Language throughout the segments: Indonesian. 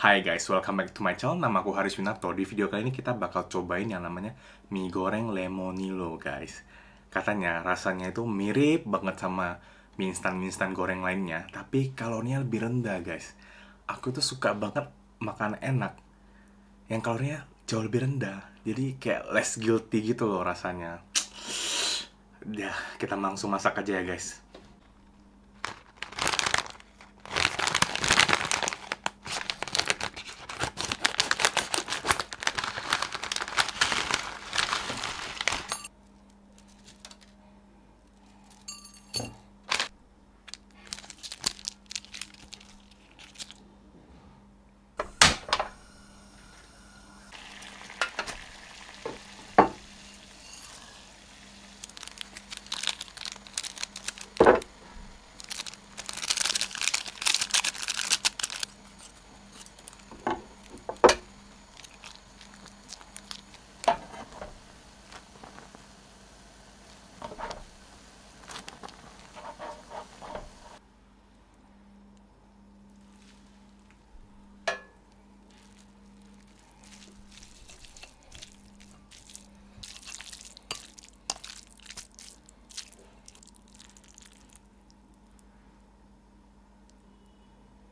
Hai guys, welcome back to my channel. Nama aku Haris Winarto. Di video kali ini kita bakal cobain yang namanya mie goreng lemonilo guys. Katanya rasanya itu mirip banget sama mie instan mie instan goreng lainnya, tapi kalorinya lebih rendah guys. Aku tuh suka banget makan enak yang kalorinya jauh lebih rendah. Jadi kayak less guilty gitu loh rasanya. Ya, kita langsung masak aja ya guys.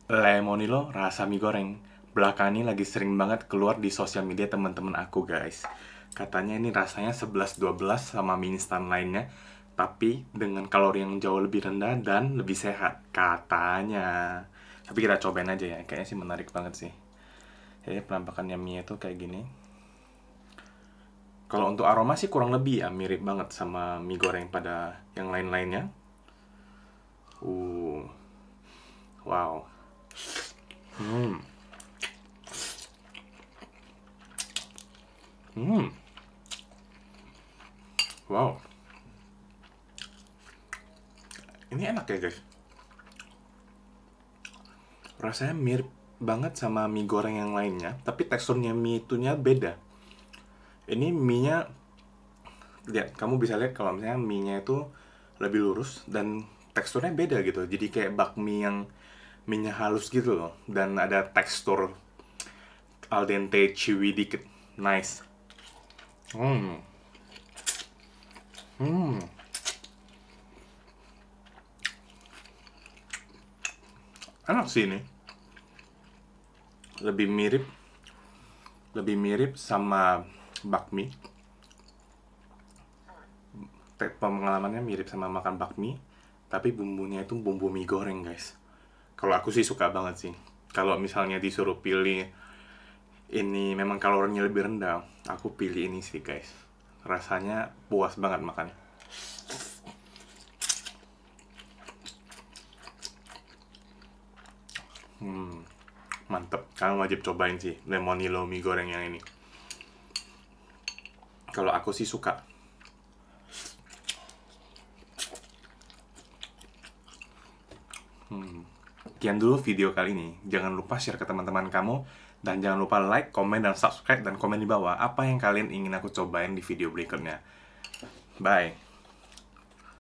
Lemonilo rasa mie goreng. Belakangan ini lagi sering banget keluar di sosial media teman-teman aku guys. Katanya ini rasanya 11-12 sama mie instan lainnya. Tapi dengan kalori yang jauh lebih rendah dan lebih sehat. Katanya. Tapi kita cobain aja ya. Kayaknya sih menarik banget sih. Jadi penampakannya mie itu kayak gini. Kalau untuk aroma sih kurang lebih ya mirip banget sama mie goreng pada yang lain-lainnya. Uh. Wow. Hmm. Hmm. Wow. Ini enak ya guys. Rasanya mirip banget sama mie goreng yang lainnya, tapi teksturnya mie itunya beda. Ini mie-nya lihat, kamu bisa lihat kalau misalnya mie-nya itu lebih lurus dan teksturnya beda gitu. Jadi kayak bakmi yang minyak halus gitu loh. Dan ada tekstur al dente chewy dikit. Nice. Hmm. Hmm. Enak sih ini. Lebih mirip lebih mirip sama bakmi. Pengalamannya mirip sama makan bakmi tapi bumbunya itu bumbu mie goreng guys kalau aku sih suka banget sih. Kalau misalnya disuruh pilih ini memang kalorinya lebih rendah, aku pilih ini sih guys. Rasanya puas banget makannya. Hmm, mantep. Kalian wajib cobain sih lemonilo mie goreng yang ini. Kalau aku sih suka. Hmm. Sekian dulu video kali ini. Jangan lupa share ke teman-teman kamu. Dan jangan lupa like, komen, dan subscribe, dan komen di bawah apa yang kalian ingin aku cobain di video berikutnya. Bye!